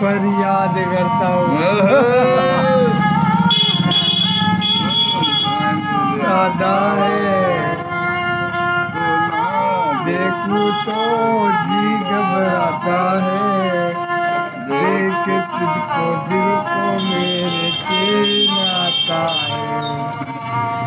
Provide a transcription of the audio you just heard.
पर याद करता हूँ दादा है देखूँ तो जी घबराता है देख तुझको दिल को मेरे चेन आता है।